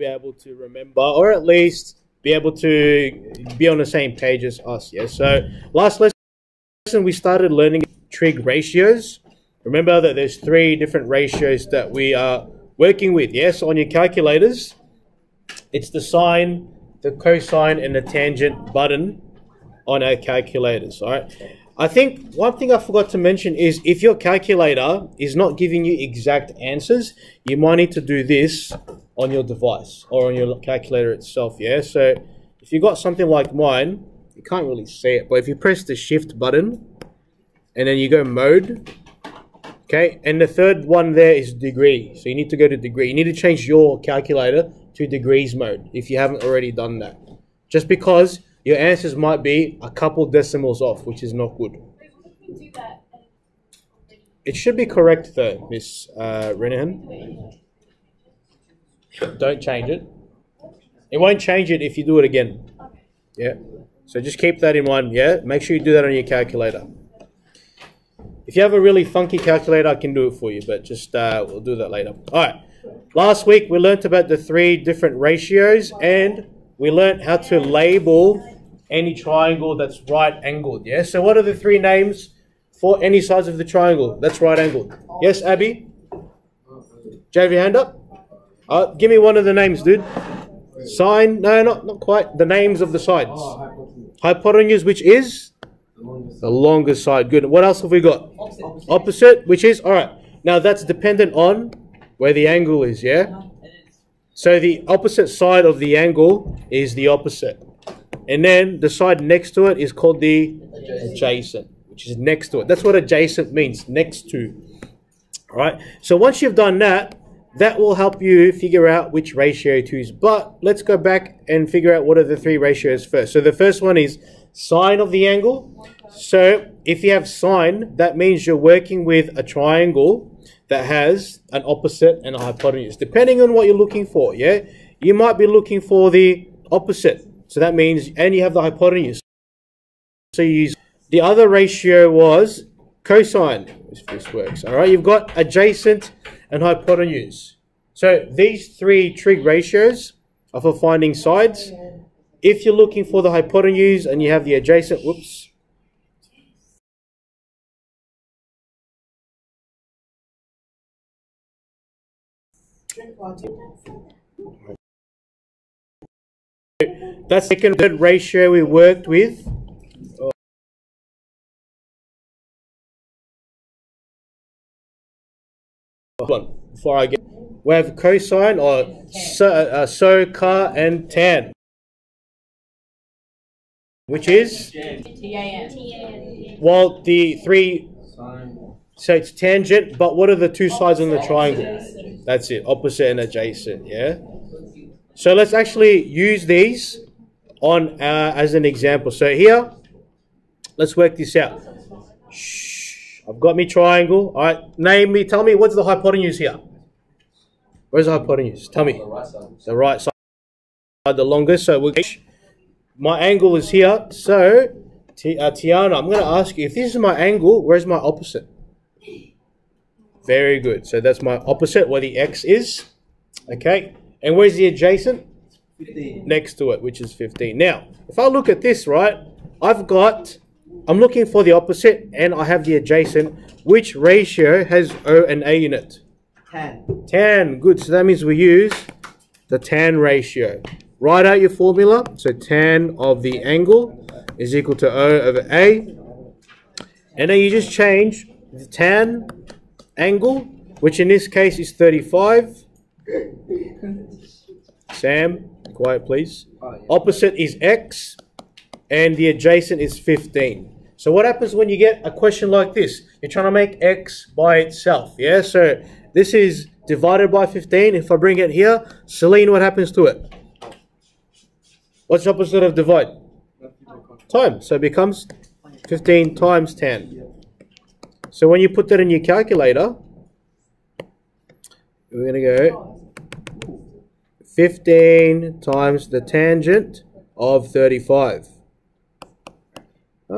be able to remember, or at least be able to be on the same page as us. Yeah. So last lesson we started learning trig ratios. Remember that there's three different ratios that we are working with. Yes, on your calculators, it's the sine, the cosine, and the tangent button on our calculators. All right. I think one thing I forgot to mention is if your calculator is not giving you exact answers, you might need to do this on your device or on your calculator itself. Yeah. So if you got something like mine, you can't really see it, but if you press the shift button and then you go mode, okay, and the third one there is degree. So you need to go to degree. You need to change your calculator to degrees mode if you haven't already done that. Just because your answers might be a couple decimals off, which is not good. It should be correct though, Miss uh, Renahan. Don't change it. It won't change it if you do it again. Yeah. So just keep that in mind. Yeah. Make sure you do that on your calculator. If you have a really funky calculator, I can do it for you, but just uh, we'll do that later. All right. Last week we learned about the three different ratios and we learned how to label any triangle that's right angled. Yeah. So what are the three names for any sides of the triangle that's right angled? Yes, Abby. Do you have your hand up? Uh, give me one of the names, dude. Sine? No, not not quite. The names of the sides. Hypotenuse, which is the longest side. Good. What else have we got? Opposite, which is all right. Now that's dependent on where the angle is. Yeah. So the opposite side of the angle is the opposite. And then the side next to it is called the adjacent, which is next to it. That's what adjacent means, next to. All right. So once you've done that, that will help you figure out which ratio to use. But let's go back and figure out what are the three ratios first. So the first one is sine of the angle. So if you have sine, that means you're working with a triangle that has an opposite and a hypotenuse, depending on what you're looking for. Yeah, you might be looking for the opposite. So that means, and you have the hypotenuse. So you use the other ratio was cosine. If this works, all right. You've got adjacent and hypotenuse. So these three trig ratios are for finding sides. If you're looking for the hypotenuse and you have the adjacent, whoops, That's the second ratio we worked with. One before I get, we have cosine or so, uh, so car and tan, which is well the three. So it's tangent, but what are the two sides on the triangle? That's it, opposite and adjacent. Yeah. So let's actually use these on uh, as an example. So here, let's work this out. Shh, I've got me triangle. All right, name me. Tell me what's the hypotenuse here. Where's the hypotenuse? Tell me. The right side, the right side, the longest. So we're, my angle is here. So uh, Tiana, I'm going to ask you if this is my angle. Where's my opposite? Very good. So that's my opposite, where the x is. Okay. And where's the adjacent? 15. Next to it, which is 15. Now, if I look at this, right, I've got, I'm looking for the opposite, and I have the adjacent. Which ratio has O and A in it? tan. tan. Good. So that means we use the tan ratio. Write out your formula. So tan of the angle is equal to O over A. And then you just change the tan angle, which in this case is 35. Sam, quiet please. Oh, opposite is x, and the adjacent is 15. So what happens when you get a question like this? You're trying to make x by itself, yeah? So this is divided by 15. If I bring it here, Celine, what happens to it? What's the opposite of divide? Time. So it becomes 15 times tan. So when you put that in your calculator, we're going to go 15 times the tangent of 35.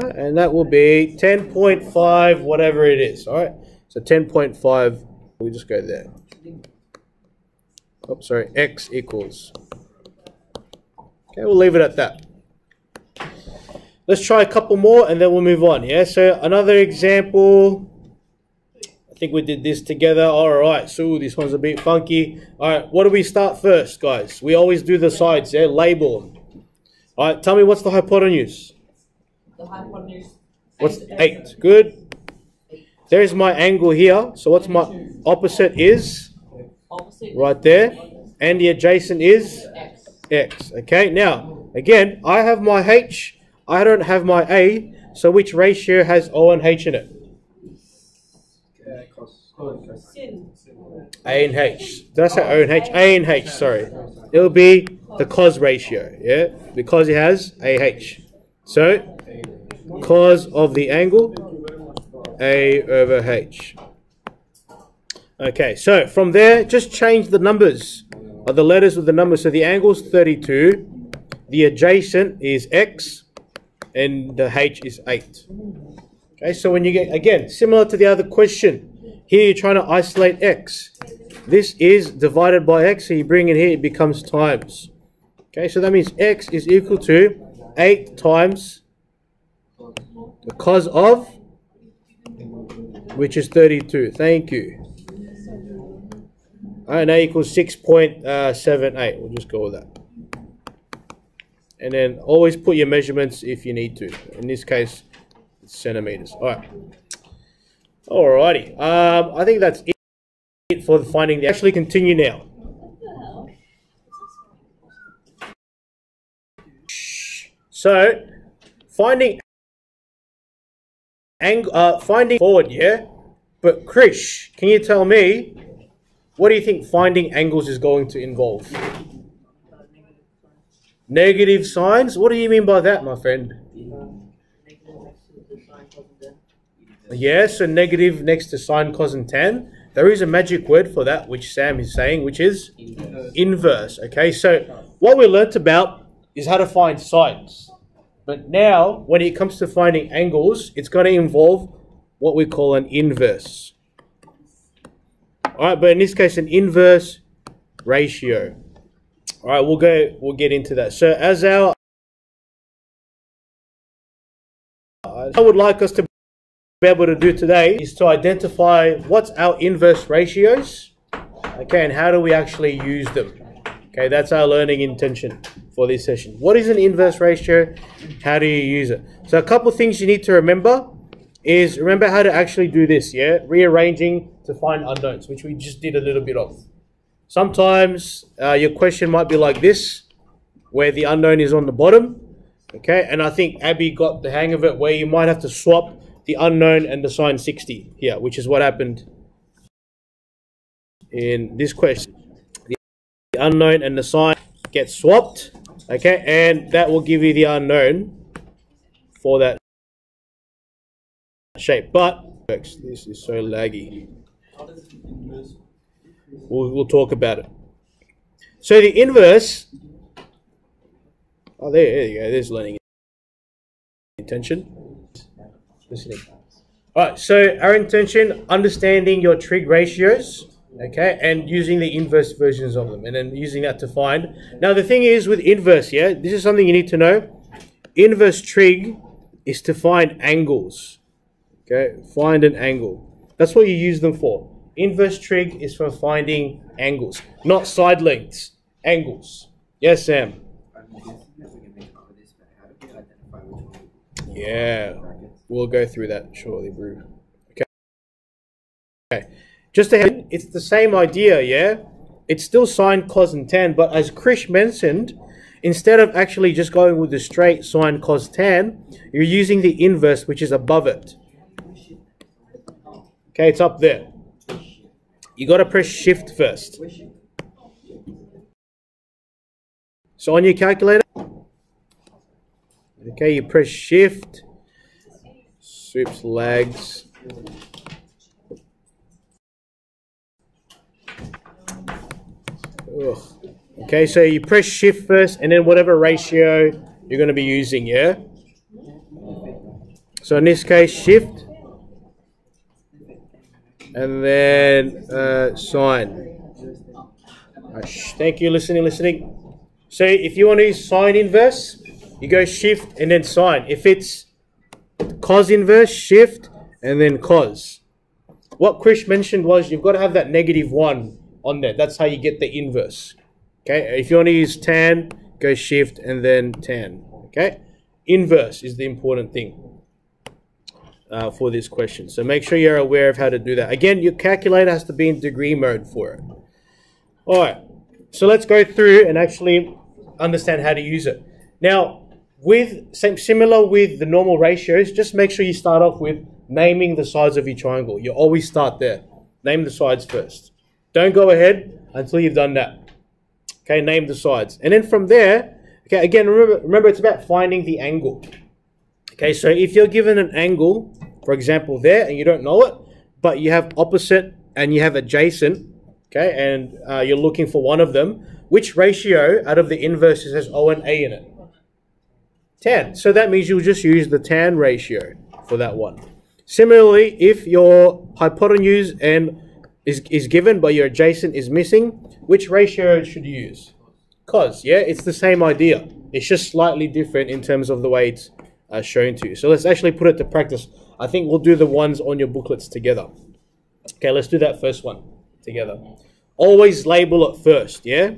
And that will be 10.5, whatever it is. All right. So 10.5, we just go there. oh, sorry, x equals. Okay, we'll leave it at that. Let's try a couple more and then we'll move on. Yeah, so another example. I think we did this together. All right, so this one's a bit funky. All right, what do we start first, guys? We always do the sides, yeah? Label them. All right, tell me what's the hypotenuse? What's eight? Good. There's my angle here. So what's my opposite is right there, and the adjacent is X. x. Okay. Now again, I have my h. I don't have my a. So which ratio has O and h in it? A and H. Did I say O and H? A and H, sorry. It'll be the cos ratio, yeah? Because it has AH. So, cos of the angle, A over H. Okay, so from there, just change the numbers of the letters with the numbers. So the angle's 32, the adjacent is X, and the H is 8. Okay, so when you get, again, similar to the other question, here you're trying to isolate x. This is divided by x, so you bring it here, it becomes times. Okay, so that means x is equal to 8 times cos of, which is 32. Thank you. Alright, now equals 6.78. We'll just go with that. And then always put your measurements if you need to. In this case, it's centimeters. Alright. Alrighty. Um, I think that's it for the finding. The actually continue now. So, finding ang uh, finding forward, yeah. But Krish, can you tell me what do you think finding angles is going to involve? Negative signs? What do you mean by that, my friend? Yes, a negative next to sine, cos, and tan. There is a magic word for that, which Sam is saying, which is inverse. Okay, so what we learnt about is how to find sides. But now, when it comes to finding angles, it's going to involve what we call an inverse. All right, but in this case, an inverse ratio. All right, we'll go. We'll get into that. So, as our, I would like us to be able to do today is to identify what's our inverse ratios, okay, and how do we actually use them. Okay, that's our learning intention for this session. What is an inverse ratio? How do you use it? So a couple things you need to remember is remember how to actually do this, yeah? Rearranging to find unknowns, which we just did a little bit of. Sometimes uh, your question might be like this, where the unknown is on the bottom, okay? And I think Abby got the hang of it where you might have to swap the unknown and the sine 60 here, which is what happened in this question. The unknown and the sine get swapped, okay, and that will give you the unknown for that shape. But this is so laggy. We'll, we'll talk about it. So the inverse. Oh, there, there you go. There's learning intention listening. All right, so our intention, understanding your trig ratios, okay, and using the inverse versions of them, and then using that to find. Now, the thing is with inverse, yeah, this is something you need to know. Inverse trig is to find angles, okay, find an angle. That's what you use them for. Inverse trig is for finding angles, not side lengths, angles. Yes, Sam? Yeah. We'll go through that shortly, Brew. Okay. Okay. Just ahead, it's the same idea, yeah? It's still sine, cos, and tan, but as Krish mentioned, instead of actually just going with the straight sine, cos, tan, you're using the inverse, which is above it. Okay, it's up there. You got to press shift first. So on your calculator, okay, you press shift sweeps legs. Ugh. Okay, so you press shift first and then whatever ratio you're going to be using, yeah? So in this case, shift and then uh, sine. Alright, shh, thank you, listening, listening. So if you want to use sine inverse, you go shift and then sine. If it's cos inverse, shift and then cos. What Krish mentioned was you've got to have that negative one on there. That's how you get the inverse. Okay, if you want to use tan, go shift and then tan. Okay, inverse is the important thing uh, for this question. So make sure you're aware of how to do that. Again, your calculator has to be in degree mode for it. All right, so let's go through and actually understand how to use it. Now, with same similar with the normal ratios, just make sure you start off with naming the sides of your triangle. You always start there. Name the sides first. Don't go ahead until you've done that. Okay, name the sides. And then from there, okay, again, remember, remember it's about finding the angle. Okay, so if you're given an angle, for example, there, and you don't know it, but you have opposite and you have adjacent, okay, and uh, you're looking for one of them, which ratio out of the inverses has O and A in it? tan. So that means you'll just use the tan ratio for that one. Similarly, if your hypotenuse and is, is given but your adjacent is missing, which ratio should you use? Cos, yeah, it's the same idea. It's just slightly different in terms of the way it's uh, shown to you. So let's actually put it to practice. I think we'll do the ones on your booklets together. Okay, let's do that first one together. Always label it first, yeah?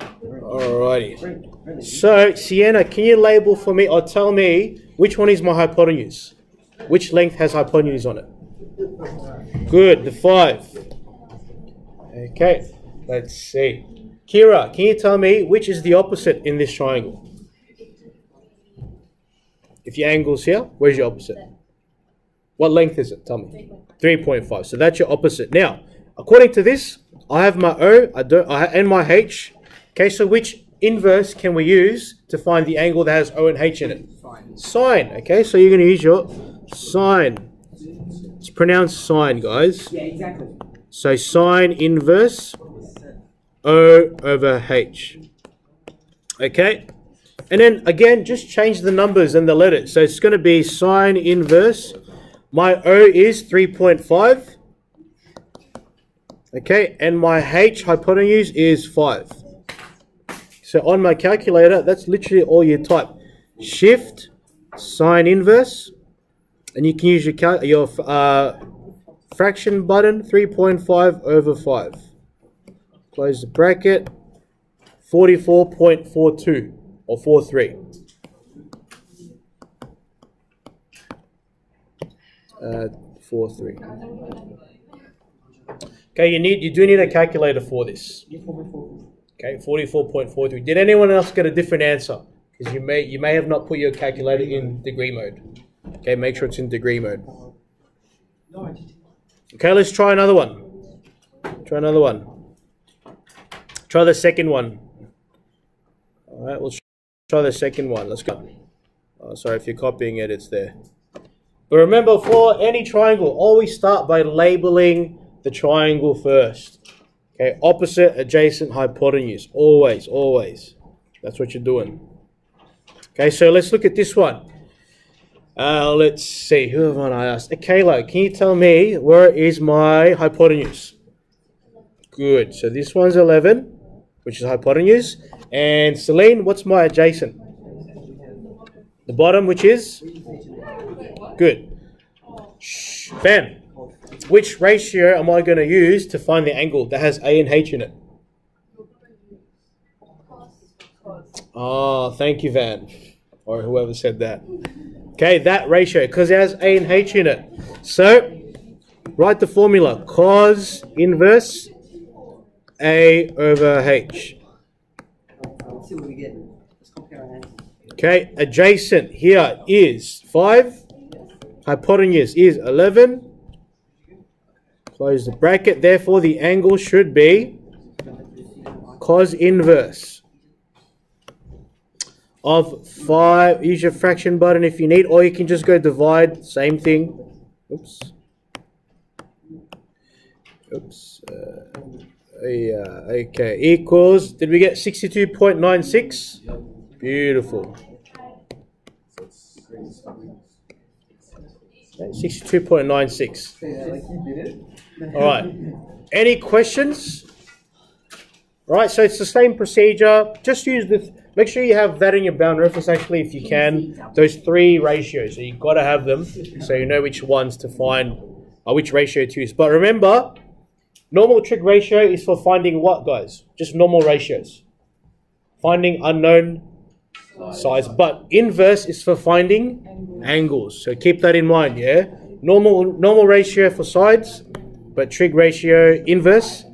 Alrighty. So, Sienna, can you label for me or tell me which one is my hypotenuse? Which length has hypotenuse on it? Good, the five. Okay, let's see. Kira, can you tell me which is the opposite in this triangle? If your angle's here, where's your opposite? What length is it? Tell me. 3.5. So that's your opposite. Now, according to this, I have my O I don't, I, and my H. Okay, so which inverse can we use to find the angle that has O and H in it? Sine. Sine. Okay, so you're going to use your sine. It's pronounced sine, guys. Yeah, exactly. So sine inverse O over H. Okay? And then again, just change the numbers and the letters. So it's going to be sine inverse. My O is 3.5. Okay, and my H hypotenuse is 5. So on my calculator, that's literally all you type. Shift, sine inverse, and you can use your, cal- your uh, fraction button, 3.5 over 5. Close the bracket, 44.42 or 43. Uh, 43. Okay, you need you do need a calculator for this. Okay, 44.43. Did anyone else get a different answer? Because you may you may have not put your calculator in degree mode. Okay, make sure it's in degree mode. Okay, let's try another one. Try another one. Try the second one. All right, we'll try the second one. Let's go. Oh, sorry, if you're copying it, it's there. But remember, for any triangle, always start by labeling the triangle first. Okay, opposite, adjacent, hypotenuse. Always, always. That's what you're doing. Okay, so let's look at this one. Uh, let's see, who have I asked? Uh, Kayla, can you tell me where is my hypotenuse? Good, so this one's 11, which is hypotenuse. And Celine, what's my adjacent? The bottom, which is? Good. Shh. Which ratio am I going to use to find the angle that has A and H in it? Oh, thank you, Van, or whoever said that. Okay, that ratio, because it has A and H in it. So, write the formula. Cos inverse A over H. Let's see what we get. Let's compare our answers. Okay, adjacent here is 5. Hypotenuse is 11. Close the bracket. Therefore, the angle should be cos inverse of 5. Use your fraction button if you need, or you can just go divide. Same thing. Oops. Oops. Uh, yeah, okay. Equals, did we get 62.96? Beautiful. 62.96. Yeah, like you did it. All right. Any questions? Right, so it's the same procedure. Just use this. Make sure you have that in your bound reference, actually, if you can. Those three ratios. So you've got to have them so you know which ones to find, or which ratio to use. But remember, normal trig ratio is for finding what, guys? Just normal ratios. Finding unknown size. But inverse is for finding angles. So keep that in mind, yeah? Normal normal ratio for sides, but trig ratio inverse